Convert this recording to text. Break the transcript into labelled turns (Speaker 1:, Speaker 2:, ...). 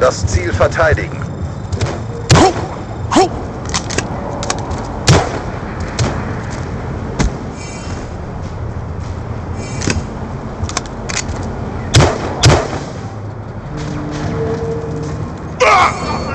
Speaker 1: Das Ziel verteidigen. Ah!